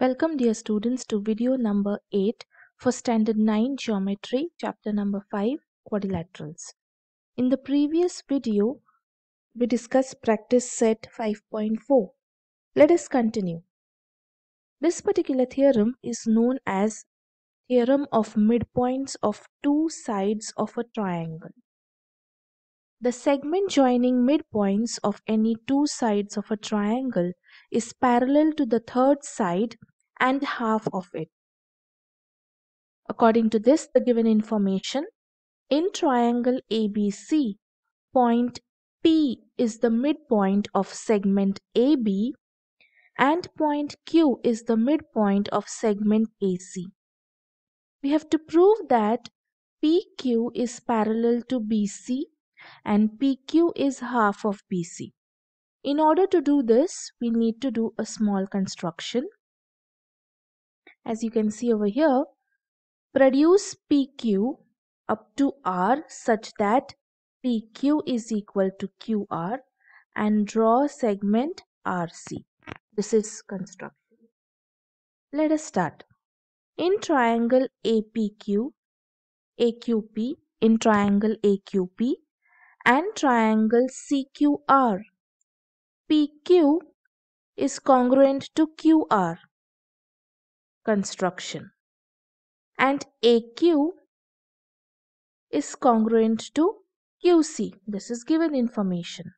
Welcome dear students to video number 8 for standard 9 geometry chapter number 5 quadrilaterals. In the previous video we discussed practice set 5.4. Let us continue. This particular theorem is known as theorem of midpoints of two sides of a triangle. The segment joining midpoints of any two sides of a triangle is parallel to the third side and half of it. According to this, the given information, in triangle ABC, point P is the midpoint of segment AB and point Q is the midpoint of segment AC. We have to prove that PQ is parallel to BC and PQ is half of BC. In order to do this, we need to do a small construction. As you can see over here, produce PQ up to R such that PQ is equal to QR and draw segment RC. This is construction. Let us start. In triangle APQ, AQP, in triangle AQP, and triangle CQR. PQ is congruent to QR construction and AQ is congruent to QC. This is given information.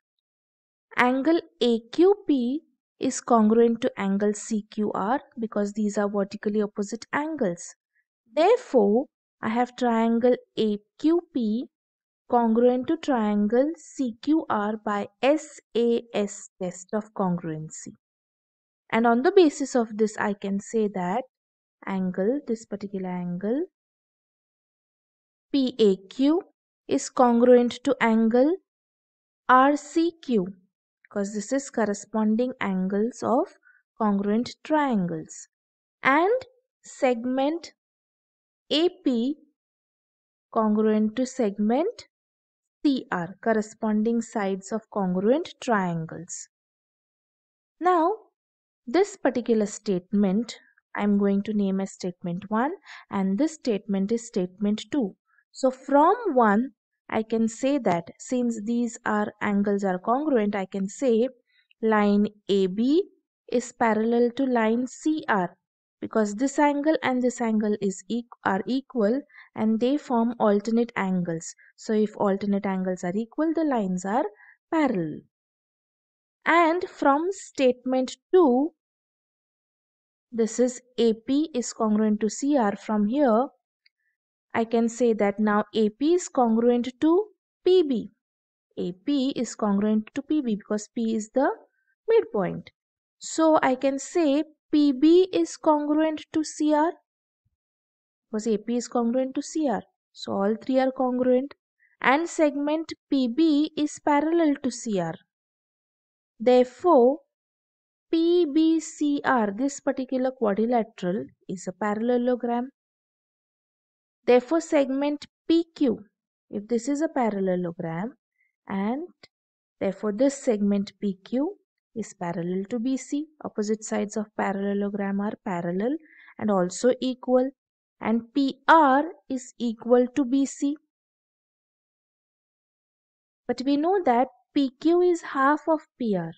Angle AQP is congruent to angle CQR because these are vertically opposite angles. Therefore, I have triangle AQP congruent to triangle CQR by SAS test of congruency. And on the basis of this, I can say that angle, this particular angle, PAQ is congruent to angle RCQ because this is corresponding angles of congruent triangles. And segment AP congruent to segment CR corresponding sides of congruent triangles. Now this particular statement I'm going to name as statement 1 and this statement is statement 2. So from 1 I can say that since these are angles are congruent I can say line AB is parallel to line CR because this angle and this angle is e are equal and they form alternate angles. So if alternate angles are equal, the lines are parallel. And from statement 2, this is AP is congruent to CR. From here, I can say that now AP is congruent to PB. AP is congruent to PB because P is the midpoint. So I can say PB is congruent to CR because AP is congruent to CR. So all three are congruent and segment PB is parallel to CR. Therefore, PBCR, this particular quadrilateral, is a parallelogram. Therefore, segment PQ, if this is a parallelogram, and therefore this segment PQ is parallel to BC. Opposite sides of parallelogram are parallel and also equal and PR is equal to BC. But we know that PQ is half of PR.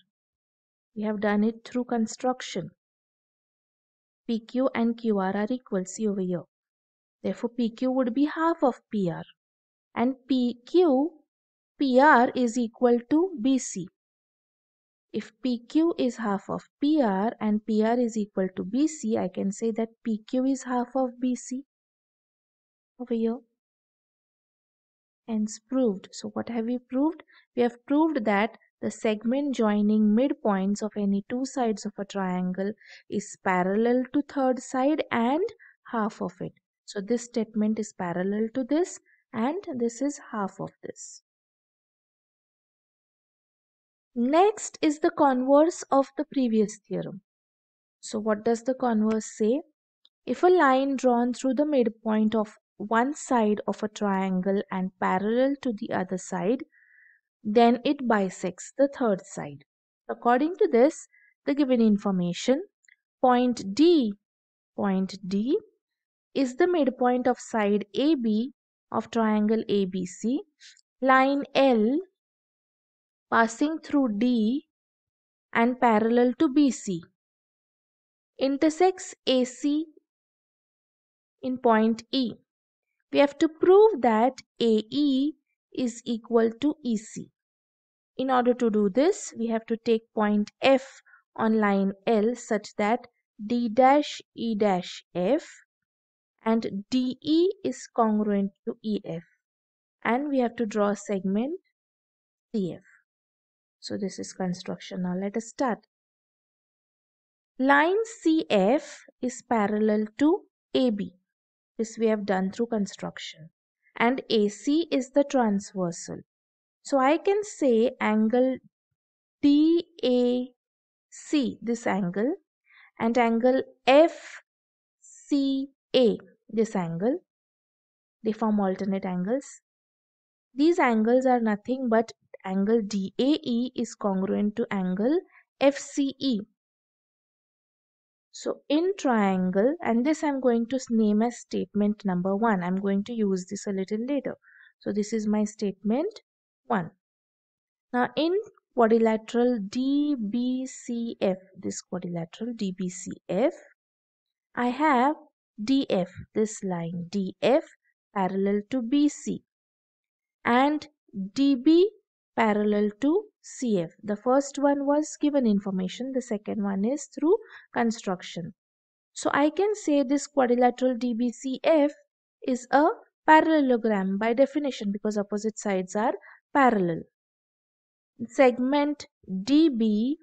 We have done it through construction. PQ and QR are equal, see over here. Therefore, PQ would be half of PR. And PQ, PR is equal to BC. If PQ is half of PR and PR is equal to BC, I can say that PQ is half of BC over here. Hence proved. So what have we proved? We have proved that the segment joining midpoints of any two sides of a triangle is parallel to third side and half of it. So this statement is parallel to this and this is half of this. Next is the converse of the previous theorem. So what does the converse say? If a line drawn through the midpoint of one side of a triangle and parallel to the other side, then it bisects the third side. According to this, the given information, point D, point D is the midpoint of side AB of triangle ABC. Line L passing through D and parallel to BC intersects AC in point E. We have to prove that AE is equal to EC. In order to do this, we have to take point F on line L such that D dash E dash F and DE is congruent to EF and we have to draw a segment CF. So this is construction. Now let us start. Line CF is parallel to AB. This we have done through construction. And AC is the transversal. So I can say angle DAC, this angle, and angle FCA, this angle. They form alternate angles. These angles are nothing but angle DAE is congruent to angle FCE. So in triangle, and this I'm going to name as statement number one. I'm going to use this a little later. So this is my statement one. Now in quadrilateral DBCF, this quadrilateral DBCF, I have DF, this line DF parallel to BC and DB parallel to CF. The first one was given information, the second one is through construction. So I can say this quadrilateral DBCF is a parallelogram by definition because opposite sides are parallel. Segment DB,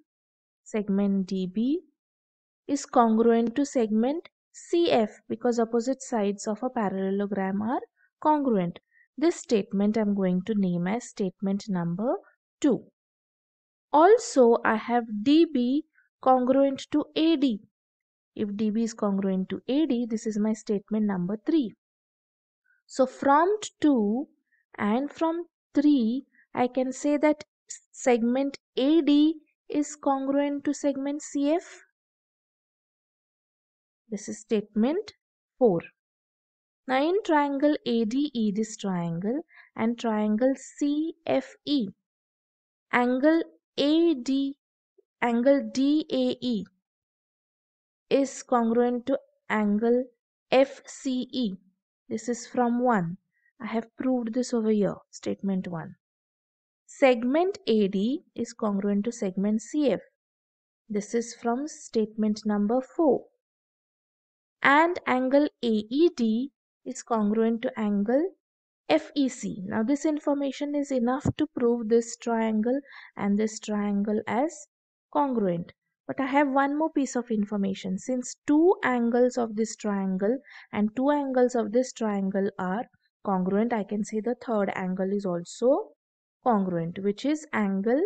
segment DB is congruent to segment CF because opposite sides of a parallelogram are congruent. This statement I'm going to name as statement number 2. Also, I have DB congruent to AD. If DB is congruent to AD, this is my statement number 3. So from 2 and from 3, I can say that segment AD is congruent to segment CF. This is statement 4. Now in triangle ADE, this triangle, and triangle CFE, angle AD, angle DAE is congruent to angle FCE. This is from 1. I have proved this over here, statement 1. Segment AD is congruent to segment CF. This is from statement number 4. And angle AED is congruent to angle FEC. Now this information is enough to prove this triangle and this triangle as congruent. But I have one more piece of information. Since two angles of this triangle and two angles of this triangle are congruent, I can say the third angle is also congruent, which is angle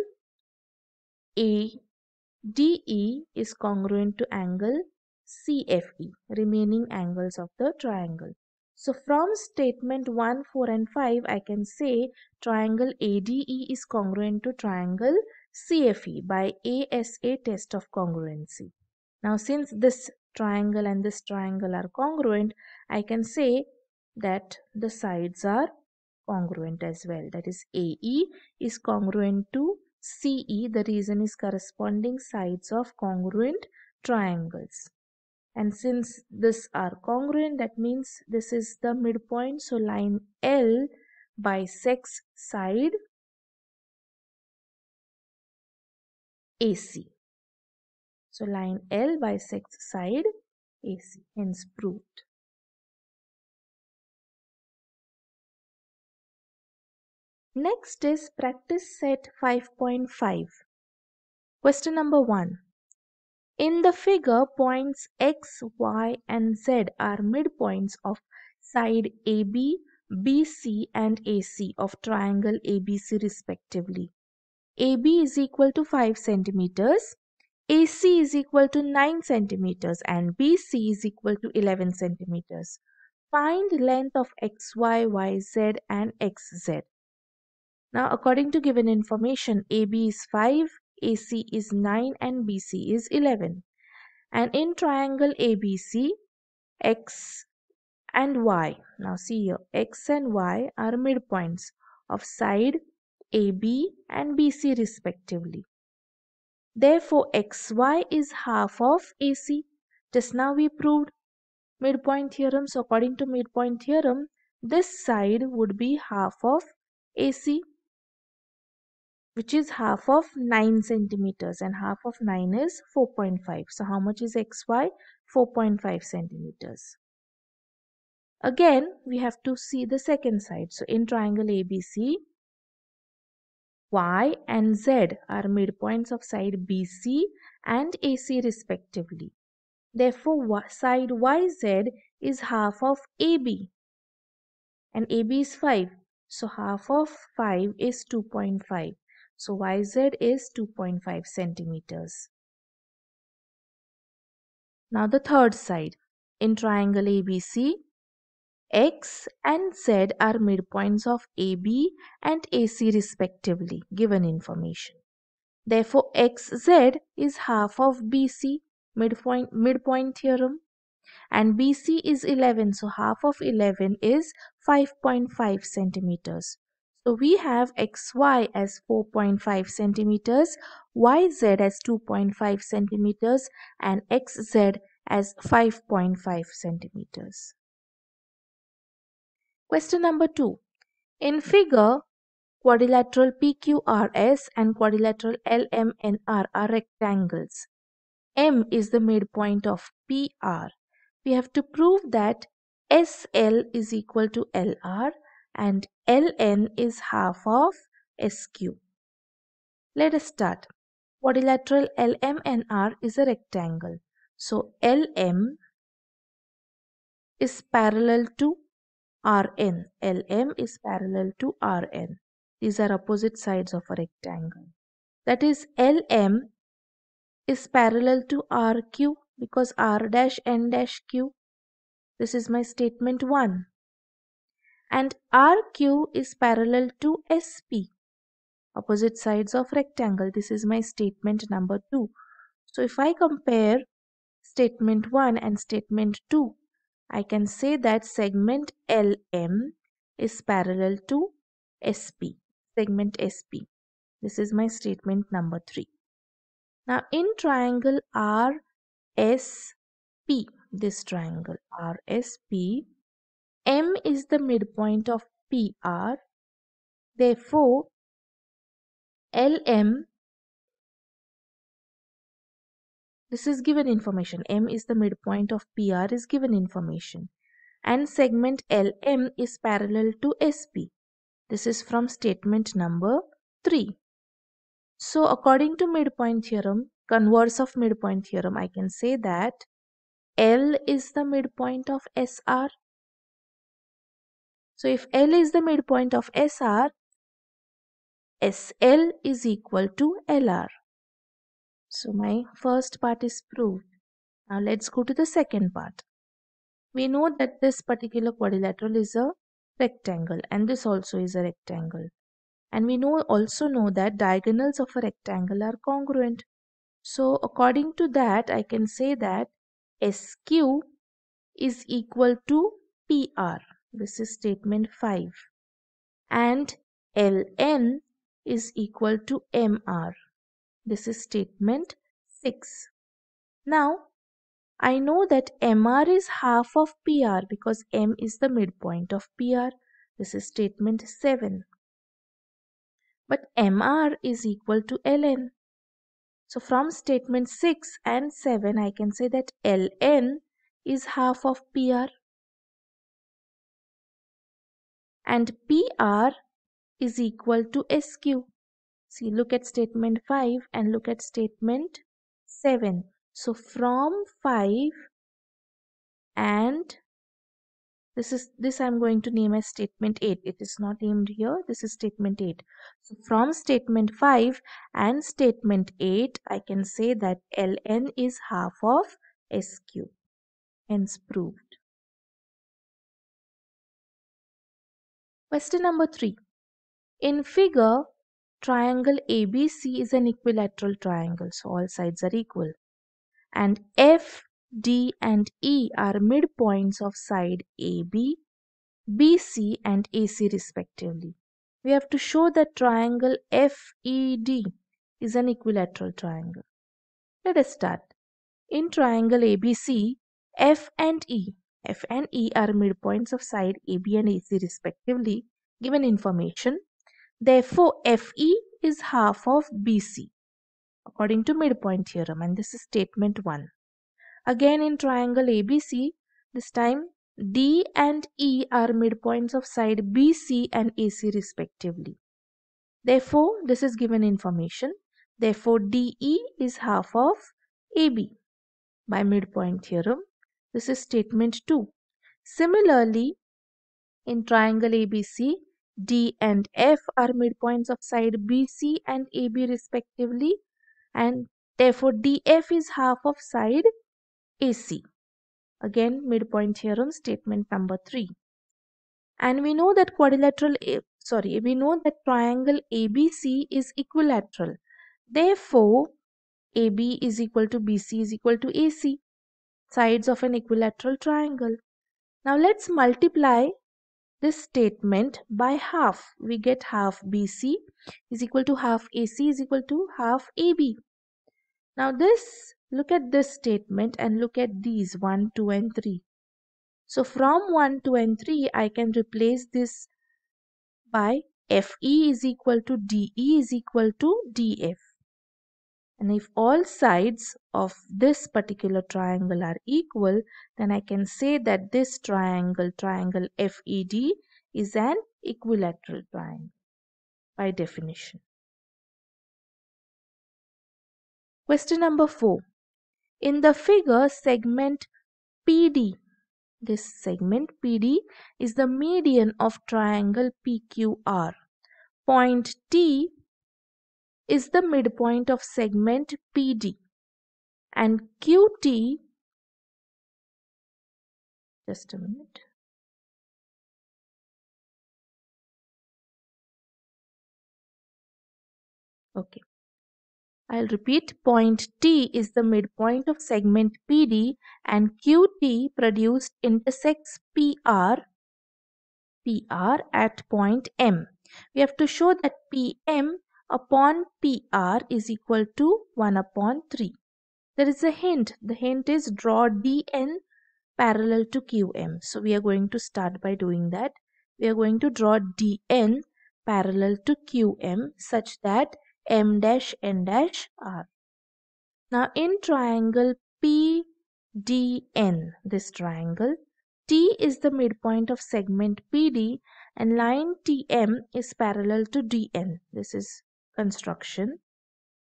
ADE is congruent to angle CFE, remaining angles of the triangle. So from statement 1, 4 and 5, I can say triangle ADE is congruent to triangle CFE by ASA test of congruency. Now since this triangle and this triangle are congruent, I can say that the sides are congruent as well. That is AE is congruent to CE. The reason is corresponding sides of congruent triangles and since this are congruent that means this is the midpoint. So line L bisects side AC so line L bisects side AC hence proved next is practice set 5.5 question number 1 in the figure, points X, Y, and Z are midpoints of side AB, BC, and AC of triangle ABC respectively. AB is equal to 5 centimeters, AC is equal to 9 centimeters, and BC is equal to 11 centimeters. Find length of XY, YZ, and XZ. Now, according to given information, AB is 5, AC is 9 and BC is 11. And in triangle ABC, X and Y. Now see here, X and Y are midpoints of side AB and BC respectively. Therefore, XY is half of AC. Just now we proved midpoint theorem. So according to midpoint theorem, this side would be half of AC which is half of 9 centimeters and half of 9 is 4.5. So how much is xy? 4.5 centimeters. Again, we have to see the second side. So in triangle ABC, y and z are midpoints of side BC and AC respectively. Therefore, side YZ is half of AB and AB is 5. So half of 5 is 2.5. So YZ is 2.5 centimeters. Now the third side. In triangle ABC, X and Z are midpoints of AB and AC respectively, given information. Therefore, XZ is half of BC, midpoint, midpoint theorem, and BC is 11, so half of 11 is 5.5 centimeters. So we have xy as 4.5 centimeters, yz as 2.5 centimeters and xz as 5.5 centimeters. Question number 2. In figure, quadrilateral PQRS and quadrilateral LMNR are rectangles. M is the midpoint of PR. We have to prove that SL is equal to LR and Ln is half of SQ. Let us start. Quadrilateral LMNR is a rectangle. So LM is parallel to Rn. LM is parallel to Rn. These are opposite sides of a rectangle. That is LM is parallel to RQ because R dash N dash Q. This is my statement 1 and RQ is parallel to SP. Opposite sides of rectangle. This is my statement number 2. So if I compare statement 1 and statement 2, I can say that segment LM is parallel to SP, segment SP. This is my statement number 3. Now in triangle RSP, this triangle RSP, M is the midpoint of PR. Therefore, LM, this is given information. M is the midpoint of PR is given information. And segment LM is parallel to SP. This is from statement number 3. So according to midpoint theorem, converse of midpoint theorem, I can say that L is the midpoint of SR so if L is the midpoint of SR, SL is equal to LR. So my first part is proved. Now let's go to the second part. We know that this particular quadrilateral is a rectangle and this also is a rectangle. And we know also know that diagonals of a rectangle are congruent. So according to that, I can say that SQ is equal to PR. This is statement 5. And Ln is equal to Mr. This is statement 6. Now, I know that Mr is half of PR because M is the midpoint of PR. This is statement 7. But Mr is equal to Ln. So from statement 6 and 7, I can say that Ln is half of PR. And PR is equal to SQ. See, look at statement 5 and look at statement 7. So from 5 and this is this I'm going to name as statement 8. It is not named here. This is statement 8. So from statement 5 and statement 8, I can say that Ln is half of SQ. Hence proved. Question number 3. In figure, triangle ABC is an equilateral triangle, so all sides are equal. and F, D and E are midpoints of side AB, BC and AC respectively. We have to show that triangle FED is an equilateral triangle. Let us start. In triangle ABC, F and E, F and E are midpoints of side AB and AC respectively, given information. Therefore, FE is half of BC according to midpoint theorem and this is statement 1. Again in triangle ABC, this time D and E are midpoints of side BC and AC respectively. Therefore, this is given information. Therefore, DE is half of AB by midpoint theorem. This is statement 2. Similarly, in triangle ABC, D and F are midpoints of side BC and AB respectively and therefore DF is half of side AC. Again midpoint theorem statement number 3. And we know that quadrilateral, A, sorry, we know that triangle ABC is equilateral. Therefore, AB is equal to BC is equal to AC, sides of an equilateral triangle. Now let's multiply this statement by half. We get half BC is equal to half AC is equal to half AB. Now this Look at this statement and look at these 1, 2 and 3. So from 1, 2 and 3 I can replace this by FE is equal to DE is equal to DF. And if all sides of this particular triangle are equal, then I can say that this triangle, triangle FED, is an equilateral triangle by definition. Question number 4. In the figure, segment PD, this segment PD is the median of triangle PQR. Point T is the midpoint of segment PD and QT just a minute. Okay. I'll repeat, point T is the midpoint of segment PD and QT produced intersects PR, PR at point M. We have to show that PM upon PR is equal to 1 upon 3. There is a hint. The hint is draw DN parallel to QM. So we are going to start by doing that. We are going to draw DN parallel to QM such that m dash n dash r. Now in triangle PDN, this triangle, T is the midpoint of segment PD and line TM is parallel to DN. This is construction.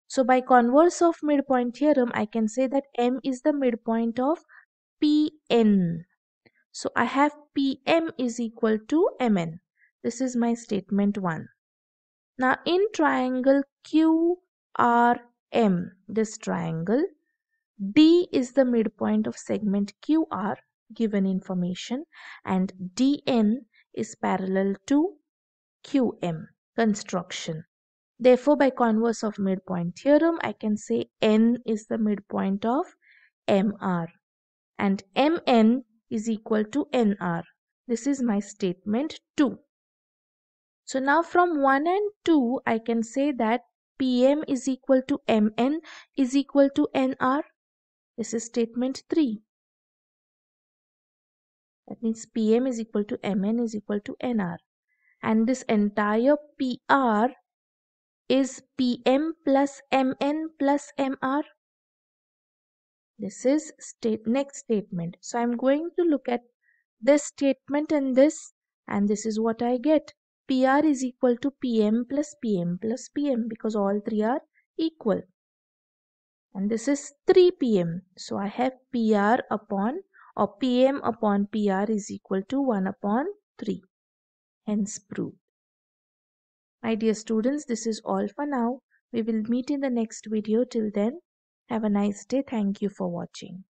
So by converse of midpoint theorem, I can say that M is the midpoint of PN. So I have PM is equal to MN. This is my statement 1. Now in triangle QRM, this triangle, D is the midpoint of segment QR given information and DN is parallel to QM construction. Therefore, by converse of midpoint theorem, I can say N is the midpoint of MR and MN is equal to NR. This is my statement 2. So now from 1 and 2, I can say that PM is equal to MN is equal to NR. This is statement 3. That means PM is equal to MN is equal to NR. And this entire PR is PM plus MN plus MR. This is state next statement. So I'm going to look at this statement and this and this is what I get. PR is equal to PM plus PM plus PM because all three are equal. And this is 3 PM. So I have PR upon or PM upon PR is equal to 1 upon 3. Hence proved. My dear students, this is all for now. We will meet in the next video. Till then, have a nice day. Thank you for watching.